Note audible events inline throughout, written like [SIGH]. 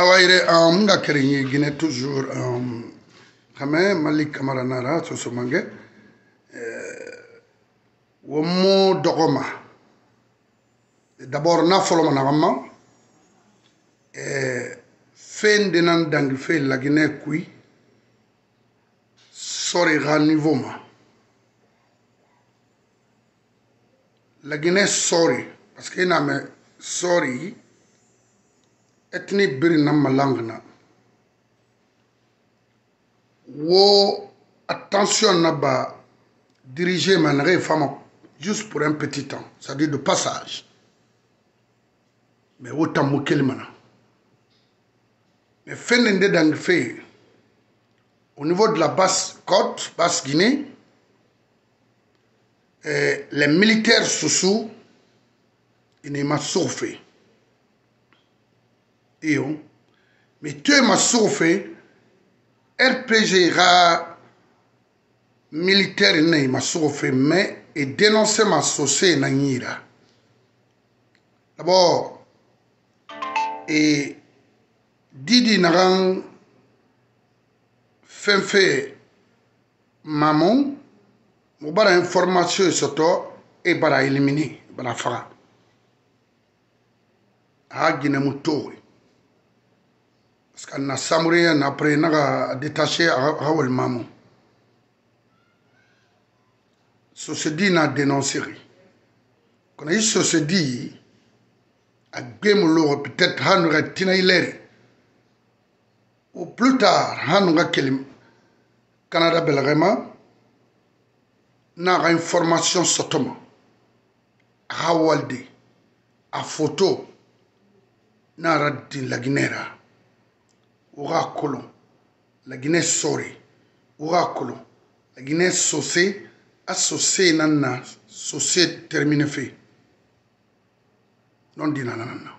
awayre um, nga kerenye gine toujours um, kame malik kamara nara sosomange eh, womo dogoma d'abord na foloma nagama eh, fen denan dangi fe lagine kui sori ga niveau ma lagine sori parce que ina me sori etini biri na malang na wo attention na ba diriger ma na fama juste pour un petit temps c'est-à-dire de passage mais wo tammu kelima na mais fen ne nde dangi fe au niveau de la basse côte basse guinée eh, les militaires susu inema surfe eo mitö masofe rpg ga militaire nei masofe me e denonse masose na nyira d'abord e didi na gan fɛn fɛ mamu mo bara information ye sɔtɔ e bara elimini bara faga a gina mu to parce que na samuriya na après na ka détaché a ka walima mo sosedi na dénonceri kono i sosedi a gbe mo logo peut-être hanu ka tina i lere au plus tard hanu ka kelim canada belagema na ka information sotoma a ka walde a photo na ara din laginera aura colon, la Guinée sorée, aura colon, la Guinée saucée, associée nana, saucée terminée fait. Non dit nana nana.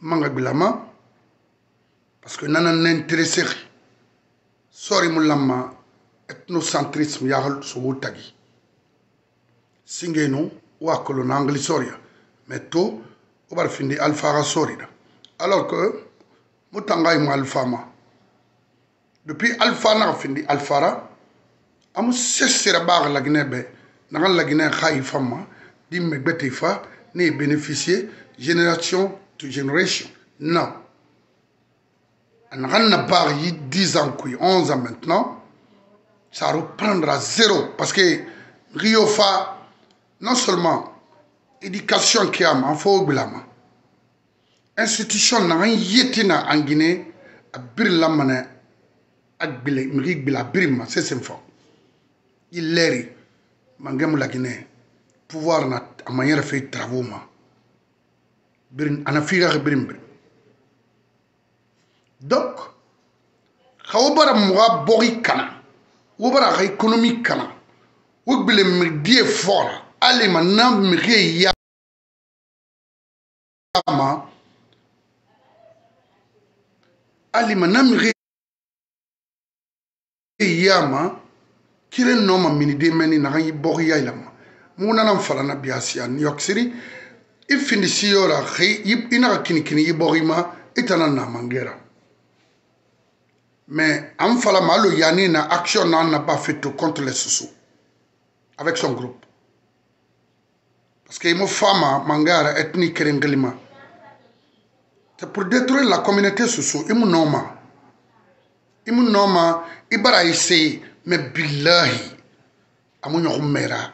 Manga bilama, parce que nana n'intéressé. Sorry moulama, ethnocentrisme yahal sobotagi. Singeno, ou à colon anglissoria, mais tôt, va Alpha sorida alors que mutangay Alpha depuis Alpha na Alpha, amu sessira bar la guinée be na la guinée génération to génération non on bar 10 ans 11 ans maintenant ça reprendra zéro parce que Riofa non seulement éducation kiyama an fo gbilama institution na an yete na an guinée a biri lamana a gbile migi gbila biri ma sesen fɔ i lɛri mangɛmu la guinée pouvoir na a ma yɛrɛ fɛ travaux ma biri ana figaxe birin biri donc xa wo bara muga boxi kana wo bara xa économie kana wo gbile mi die fora alema na miri eyama alema na miri eyama kiri nɔɔma minide mɛni naga yi bɔgi yayilama mugunana n falana bi asiya new york city i findi siyora i naga kinikini yi bɔgi ma i tana namangera mais an falama alo yani na action na na ba fait to contre les susu avec son groupe Parce mo fama mangara ethnique kerengelima. C'est pour détruire la communauté soso imu noma. Imu noma ibara ise me billahi amu nyokumera.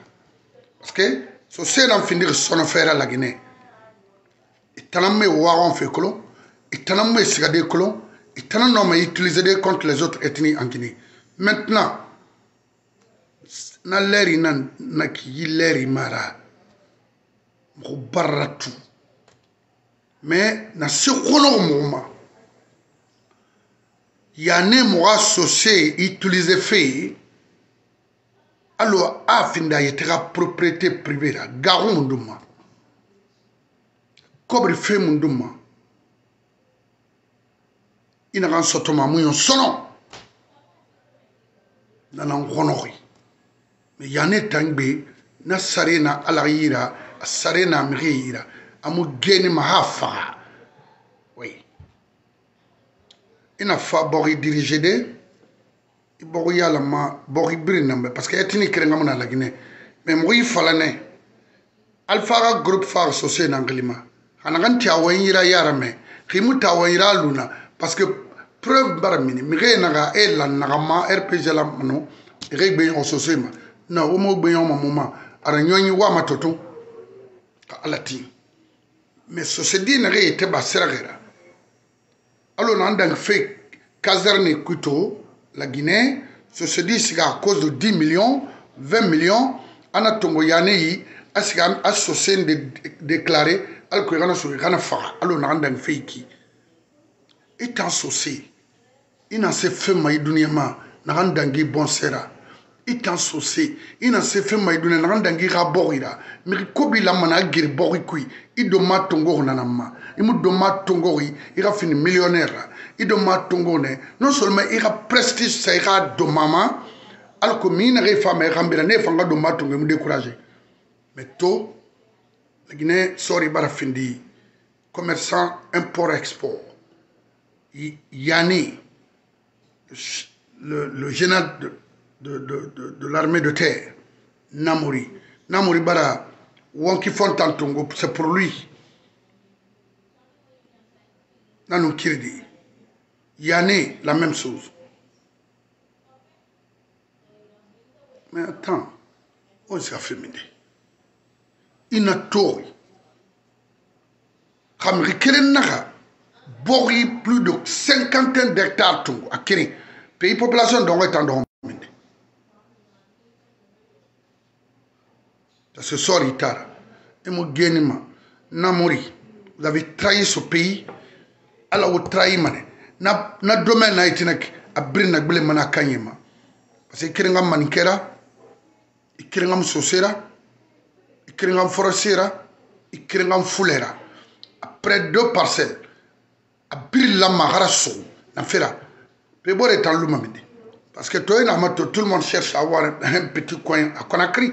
Parce que so sedan finir sono fera la Guinée. Itanamme waron fe kolon, itanamme sigade kolon, itanamme noma utilisé contre les autres ethnies en Guinée. Maintenant na leri nan na ki leri mara. mɔgɔ barara tu mɛ na se kɔnɔw mɔgɔ ma yanni mɔgɔ asose utilize fɛ yen hali a finda ye taga propriété privée la gago mun d'u ma kɔbiri fɛn mun d'u ma i na ka n sɔtɔma mun ye sɔnɔ nana n kɔnɔ ye mɛ yanni tan gbe na sari na ala yira. asare namhira amugeni mahafa oui ina fa bori dirige de bori yala ma bori biri nambe parce que etini kerenga mona lagine mais mogi falane alfaga groupe far sosé nanglima anagan ti awanyira yara me kimu ta awanyira luna parce que preuve bara mini mige naga e la naga ma rpg la mano ire gbe yon sosé ma na o mo gbe yon ma moma ara nyonyi wa matoto alati mais sosedinere yete baseragera alo na ndang fe caserne kuto la guinée sosedi sika à cause de 10 millions 20 millions ana tongo yane yi asika asosen de déclaré alko gana so gana faga alo na ndang fe ki itan sosé ina se fe mai dunia ma na ndangi bon sera itansose ina so se na se fɛn ma i b'i la mana giri borikui koyi i na ma tongo nana ma i mu don ma tongo yi fini non seulement il a prestige sa i ka don ma mina hali mbira ne fanga do ma tongo i mais to laginɛ sɔri findi commerçant import export yani le, le général de, de, de, l'armée de terre, Namori. Namori Bara, font Fontantongo, c'est pour lui. Nanou Kirdi. Yanné, la même chose. Mais attends, on s'est affirmé. pas Kamri Kirinaka. Bori plus de cinquantaine d'hectares à Kirin. Pays population d'Ongo Parce que soir, il tard. Et mon gagnant, Namori, vous avez trahi ce pays. Alors, vous trahissez. Na, na domaine na itinak abrin na gbele mana kanyema parce que kirenga manikera ikirenga msosera ikirenga forcera ikirenga fulera après deux parcelles abrin la magara so na fera pe bore taluma midi parce que toi na mato tout le monde cherche à avoir un petit coin à Conakry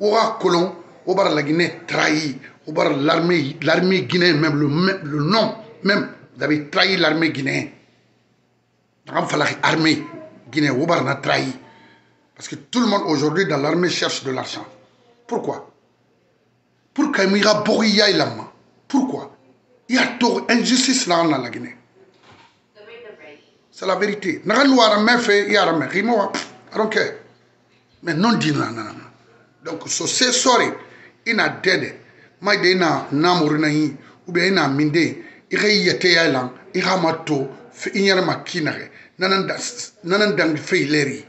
aura colon, aura la Guinée trahi, aura l'armée, l'armée guinéenne, même le, nom, même, vous avez trahi l'armée guinéenne. L'armée guinéenne, aura n'a trahi. Parce que tout le monde aujourd'hui dans l'armée cherche de l'argent. Pourquoi Pour Boriya Pourquoi Il y a tort injustice là en la Guinée. C'est la vérité. N'a rien à faire, il y a rien. I don't care. Mais non, dis-le. donc so se sɔre i na dɛdɛ ma de i na namori na yi ubiyɛn i na min de i ka yɛtɛya la i ka ma to i yɛrɛ ma k'i nagɛ nana dangi fɛyi lɛri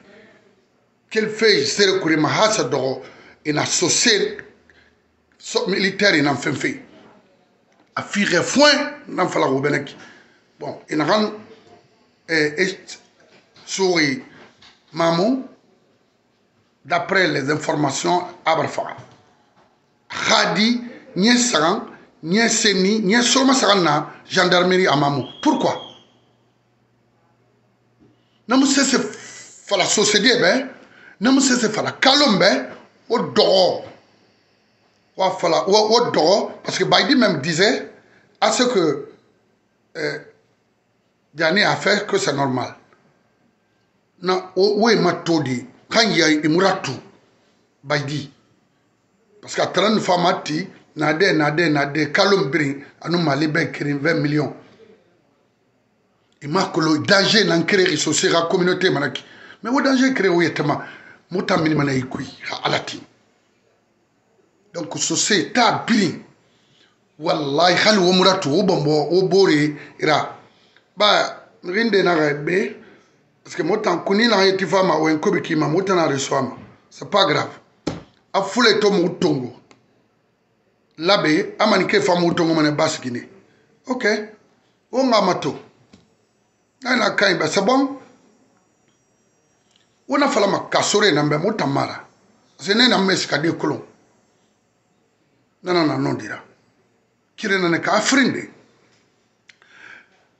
quel fɛyi sere kure ma hasa dɔgɔ i na so se so militaire na fɛn fɛyi a fiixɛ foin na fala ko bɛnɛ ki bon i na kan ɛ eh, ɛ sogoye maamu. d'après les informations Barfa. Khadi, ni Saran, ni Semi, ni Soma Sarana, gendarmerie à Mamou. Pourquoi Nous sommes fala société, ben, nous sommes ben. fala calombe, au doro. Au doro, parce que Baïdi même disait à ce que euh, Diane a fait que c'est normal. Non, oui, m'a tout kangiya imuratu baydi parce que a tara ni fama ti na de na de na de kalo birin anu mali bɛ kirin 20 millions i ma kolo danger nan kere i sose ka communauté mana ki mais wo danger kere wo yetema mota mini mana i koyi ha ala ti donc sose ta birin wallahi hali wo muratu wo bɔnbɔ wo boore ira ba rinde na ka be parce que mo tankuni na ye ti fa ma o en kobi kima mo tana reçoit ma c'est pas grave a fule to mo tongo labe amani ke fa mo tongo mane basikine ok o nga mato na na kai ba c'est bon wona fala ma kasore na mbe mo tamara parce que ne na mesi ka di kolon nana na nondira kire na ne ka afrindi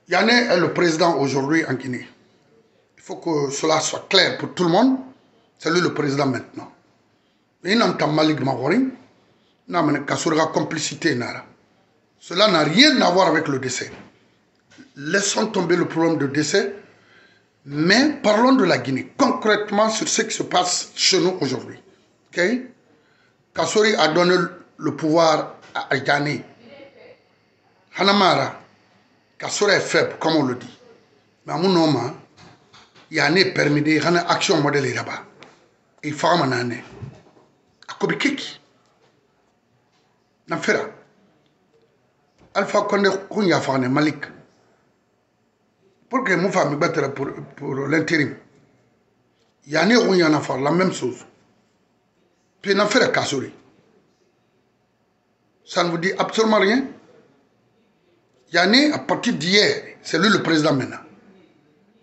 yane est le président aujourd'hui en Guinée faut que cela soit clair pour tout le monde. C'est lui le président maintenant. Il Il complicité Cela n'a rien à voir avec le décès. Laissons tomber le problème de décès, mais parlons de la Guinée, concrètement sur ce qui se passe chez nous aujourd'hui. Okay? a donné le pouvoir à Ayane. Hanamara, Kassouri est faible, comme on le dit. Mais à mon nom, il a yane permide une action modèle iraba i Il nane a koɓi keki Il fera alpha konde fasse fane malik pourquoi que famille me pour, pour l'intérim yane xun na faire la même chose puis nam fera kasori ça ne vous dit absolument rien Il y a à partir d'hier c'est lui le président maintenant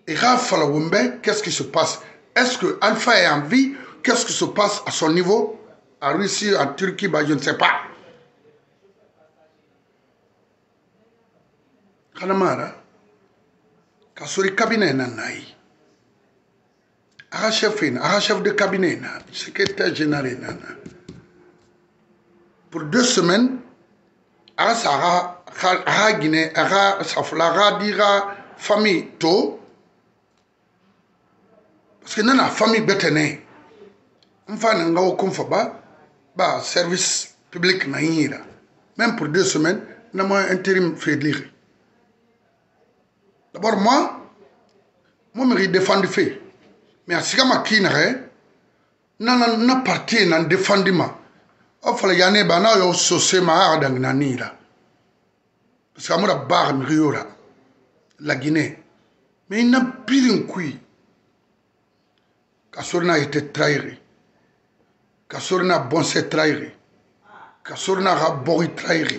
et Rafa qu'est-ce qui se passe Est-ce que Alpha est en vie Qu'est-ce qui se passe à son niveau En Russie, en Turquie, bah, je ne sais pas. Kanamara, le cabinet nanaï. Aga chef, aga chef de cabinet, secrétaire général nana. Pour deux semaines, a Guinée, aga Safla, aga Dira, famille, tôt. Parce que la famille betene. Mfana nga okumfa ba ba service public na yira. Même pour deux semaines, na moi intérim fédéré. D'abord moi moi me défendre fait. Mais asika makina re nana na parti na défendement. Ofala yane bana yo sosema adang na nira. Parce que amura bar ngriora la Guinée. Mais il n'a plus d'un couille. ka sori n'a été trahiré ka sori n'a bɔnsɛ trahiré ka sori n'a ka bɔgi trahiré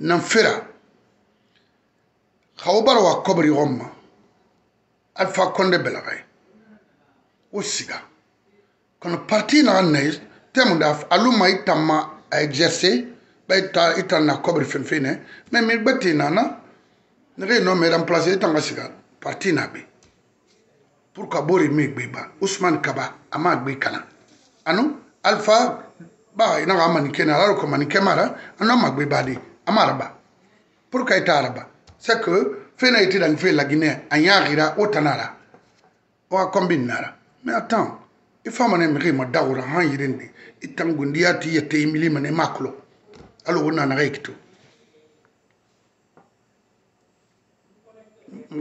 nan fera xawo bara wa kɔbiri ɲɔgɔn ma alpha kɔnde bɛlagaye o siga kono parti naxa nayi temu da aluma i tanma a exercer ba ita i tan na kɔbiri fenfene mais mi gbɛti nana nexe no me remplacer i tanga siga parti na be pour ka bore me gbeba usman kaba ama gbe kana anu alpha ba ina ga mani kena ala ko mani kemara anu ma gbeba de amara ba pour ka ita araba c'est que fena iti dan fe la guinée anya gira otanara o kombin nara mais attends il faut mané mi ma dawra han yirinde itangundiya ti yete imili mané maklo alo wona na ga ikito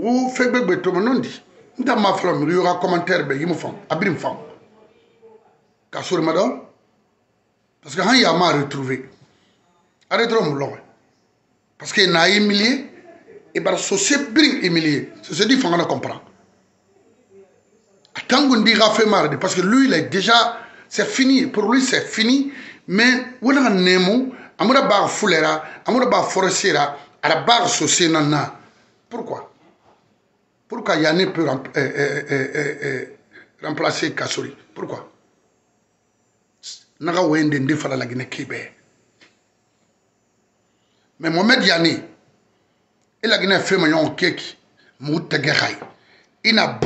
wo fe gbegbe to monondi nta ma fila mi yoga commentaire bɛ yimu fam abirim fam ka sori ma dɔn parce que han ya ma retrouver a retrouver mu lɔgɔ parce que na humilier et bar sosé birim humilier sosé di fanga na comprendre tango ndiga fe mardi parce que lui il est déjà c'est fini pour lui c'est fini mais wona nemo amura ba fulera amura ba forcera ara ba sosé nana pourquoi Euh, euh, euh, Pourquoi Yannick peut remplacer Kassori Pourquoi Naga Wende la Guinée Mais Mohamed Yanni, il a fait fait maillon Il a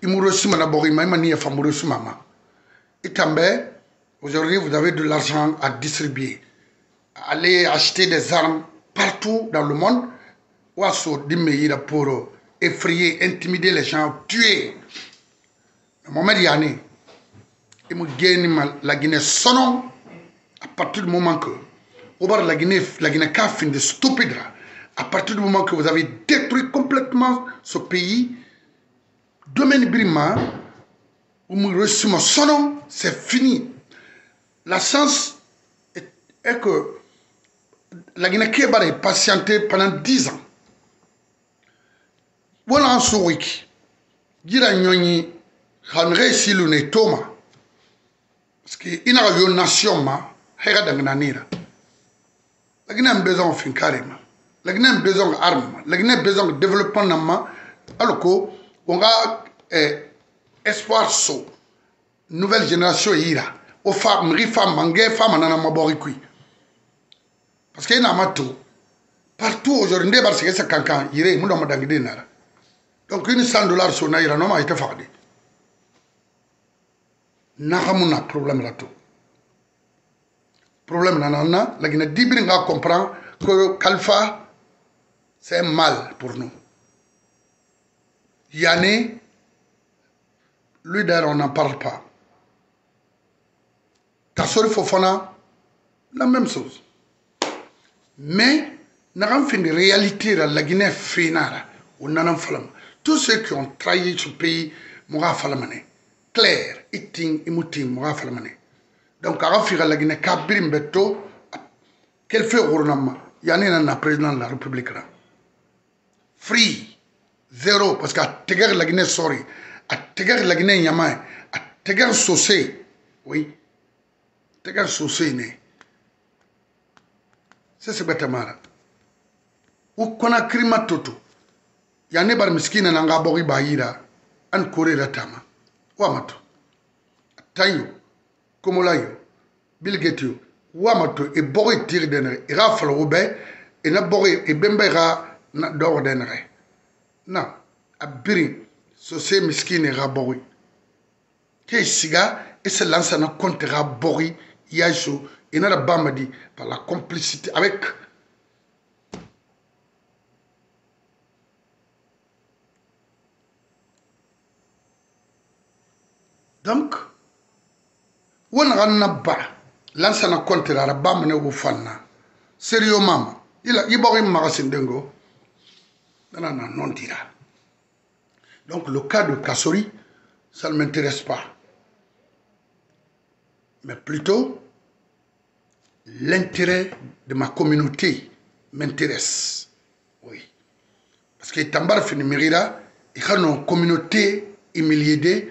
il ma Et aujourd'hui vous avez de l'argent à distribuer. Allez acheter des armes partout dans le monde. Ou à ce pour effrayer, intimider les gens, tuer. Mohamed Yane, il m'a gagné la Guinée son nom à partir du moment que la Guinée, la Guinée stupide. À partir du moment que vous avez détruit complètement ce pays, domaine Brima, où mon son nom, c'est fini. La chance est, que la Guinée est patientée pendant 10 ans. wala suwiki jira nyonyi hanre silu ne toma ski ina yo nation ma hega dangna nira lagina mbezon fin karima lagina mbezon arma lagina mbezon development nama aloko wonga eh, espoir so nouvelle génération yira e o fa mri fa mange fa manana mabori kui parce que ina mato partout aujourd'hui ndebar sege sa kankan yire mundo madangi dinara donc dollars sur Naira dollar non mais il ite faga de naxamu na problème là-dessus. Le problème nanana que dibiri nga comprend que kalfa c'est mal pour nous yani lui d'ailleurs on n'en parle pas tasori fofana la même chose mais a une réalité la ra finale, on a nanan fait. tous ceux qui ont trahi ce pays moga falamane clair iting imuting moga falamane donc aga figa lagine kabiri mbe to quel fe gurunama yani nana président de la république ra free zéro parce que a teger lagine sori a teger lagine ɲama a teger sose oui teger sose ne sesebɛtɛmara u kɔnakirima toto yani bar miskina nanga bogi bayira an kore ratama wamato tayo komolayo bilgetio wamato e bogi tiri denere ira e falo ube ina e bogi e bemba ira e na dogo denere na abiri so se miskine ira bogi ke siga ese lansa na konte ira bogi yaso ina da bamadi par la complicité avec donc wonagan na ba lan sana kontirara ba mene wo fanna sérieux mama ila i bogi non, non, non, nontira donc le cas de Kassori ça ne m'intéresse pas mais plutôt l'intérêt de ma communauté m'intéresse oui parce que tambar fini mirira une communauté humiliée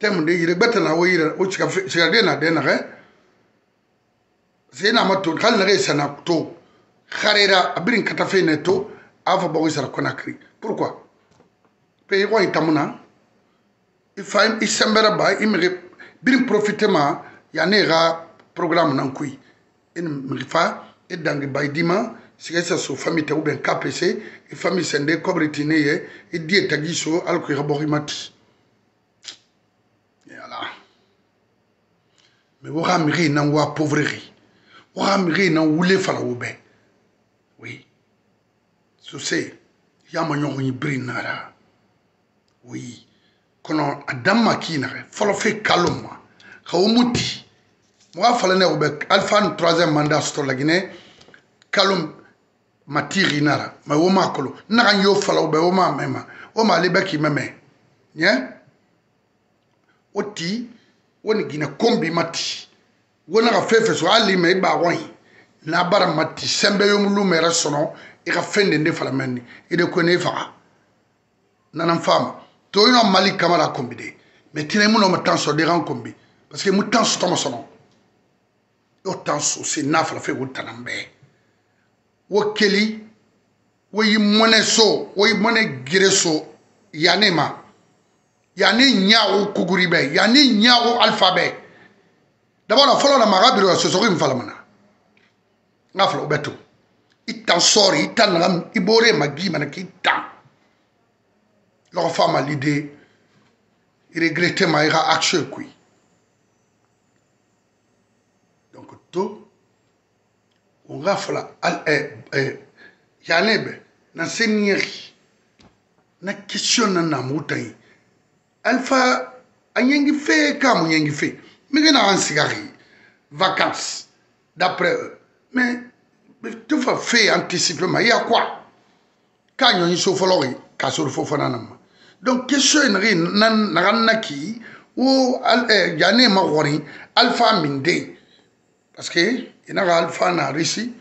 tem de yire gbete na wo yire wo chika chika de na de na ge eh? zena ma to khal na ge sana to kharera abirin kata fe ne to afa bo isara konakri pourquoi pe ko itamuna ifaim isembera ba imre birin profitement ya ne ga programme nan kui in mrifa e dangi baidima sika sa so fami ta uben kpc e fami sende kobriti ne ye e die tagi so alko ga bo imati mɛ waga mege na wa pauvrege waga mege na wule fala wo bɛ oui so se yama ɲɔgɔn ye biri nagara oui kɔnɔ a dan ma k'i nagɛ fɔlɔ fe kalo ma ka wo mu ti mɔgɔ fala ne wo bɛ alpha ni troisième mandat sɔtɔ laginɛ kalo ma tiiri nara ma wo ma kolo naga yo fala wo bɛ wo ma mɛma wo ma ale bɛ k'i mɛmɛ ɲɛ o ti woni gina kombi mati wona ka fɛn fɛn sɔrɔ hali ma i e b'a wɔn ye n'a baara ma ti fɛn bɛɛ bɛ mulu ma yɛrɛ sɔnɔ e i ka fɛn e de ne fala mɛ ni i de ko ne faga nana n faamu to yen nɔ mali kama la kombi de mɛ tina mun na ma tan sɔrɔ de kan kombi parce que mu tan sɔtɔ ma sɔnɔ o tan so se n'a fala fɛ o tana bɛɛ o keli o y'i mɔnɛ so o y'i mɔnɛ gere so yanni ma. yani nyawo kuguri bɛ yani nyawo alifa bɛ dabɔla fɔlɔ la maga biri wa sosogo in falamana n ka fila o bɛ to i tan sɔɔri i tan naga i bɔre ma gi mana k'i tan lɔgɔ fa ma lide regrete ma i ka action koyi donc to o ka fila al ɛ eh, ɛ eh, yani bɛ na se niyɛri na question na na mu ta yen Alpha Anyengife Kam fait. Mais il y a un vacances, d'après eux. Mais tout fait anticipement. il y a quoi Quand il y a quand sofolori, kasur fofananam. Donc, question est nan naranaki ou yane eh, mawari alpha minde. Parce que il y a alpha na Russie,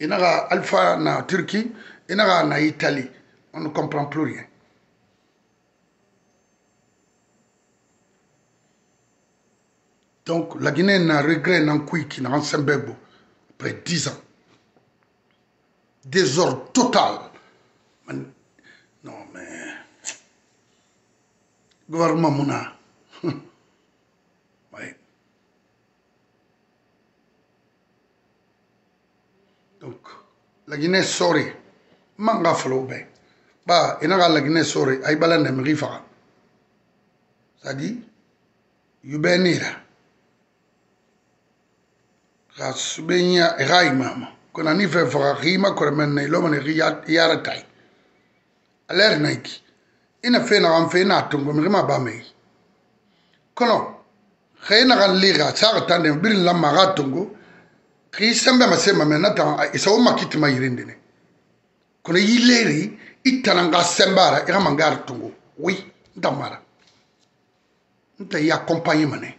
il y a alpha na Turquie, il y a Alpha na Italie. On ne comprend plus rien. Donc la Guinée n'a regret n'en qui qui n'a après dix ans. Désordre total. Non mais gouvernement Mouna. [LAUGHS] Donc la Guinée sorry. Manga flobe. Bah, et la Guinée sorry. ne sais pas C'est-à-dire, il y a rasubenya raimama kona ni vevra rima kona menna iloma ni yaratai aler naiki ina fena ram fena tungo mi rima bamei kono khayna gan liga tsaka tande birin lamma ga tungo khisambe masema menna ta isawo makiti mayirindine kona yileri itana nga sembara ira mangara tungo oui ndamara nta ya accompagner mané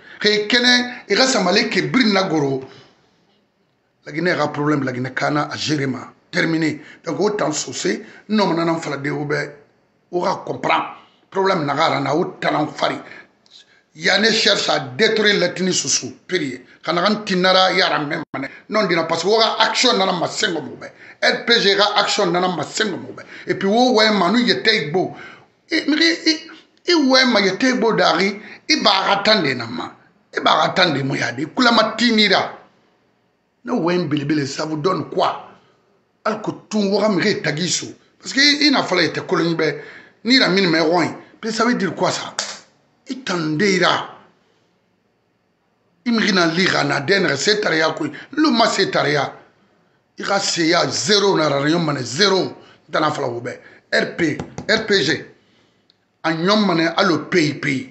ke kene e ga samale ke brin na goro la guinée ga problème la guinée kana a gérer ma terminé donc o temps sosé no mana nan fala de obe o ga comprendre problème na gara na o tanan fari yane cherche à détruire latini susu periye kana kan tinara yara meme mane non dina parce que o ga action nana masengo mo be rpg ga action nana masengo mo be et puis wo oh, wa manu yete igbo e mi e wa ma yete igbo dari i ba ga tande na ma ebaka ta ndemo ya de kulamatinira ne wen belebele sabu dɔn kwa ali ko tun waga mi ke tagi so parce que i na fala ite koloni bɛ nira mini mɛ wɔn pe sabu diri kwa sa i tandeira i mi ki na lira na dɛnɛrɛ se tariya koyi n'olu ma se tariya i ka se ya zero na rarayɔn mana zero n tɛna fala o bɛ rp rpg a ɲɔn mana alo peyi peyi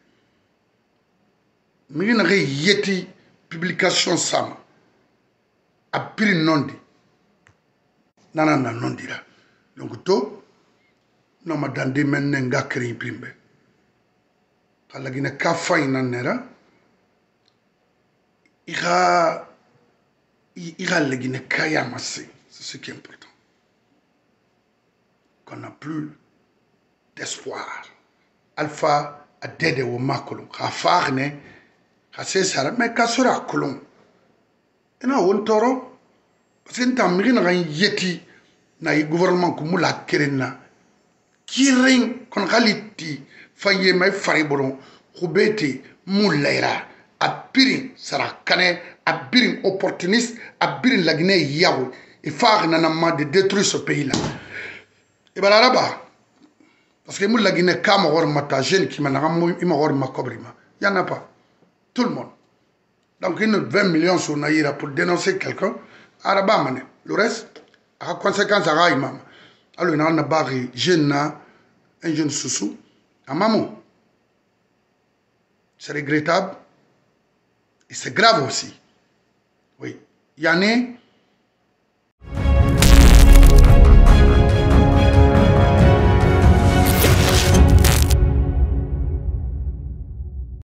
migi nage yeti publication sama a piri nɔndi nana na nɔndira donc to nama dande mɛn ne nga kereyi piri bɛ ka lagine ka fayi na nɛra i ka i ka lagine ka ya ma se c'est ce qui est important qu'on n'a plus d'espoir alpha a dede wo makolo ka faag ne ka se sara mɛ ka sɔrɔ a kolon i na wo n tɔɔrɔ parce que n ta migi naga n yeti na yi gouvernement kun mu la keren na kirin kono kali ti fanye mai fari bolon kubete mu laira a birin sara kanɛ a birin opportuniste a birin laginɛ yawo il faut que nanama de détruire ce pays là et ben là-bas parce que mu laginɛ ka ma wɔri ma ta jeune kima naga mu i ma wɔri ma kɔbiri ma yanna pa tout le monde. Donc a 20 millions sur Naïra pour dénoncer quelqu'un, Araba Le reste, à conséquence, à Imam. Alors, il y a un jeune, un jeune soussou, à maman. C'est regrettable. Et c'est grave aussi. Oui. y a...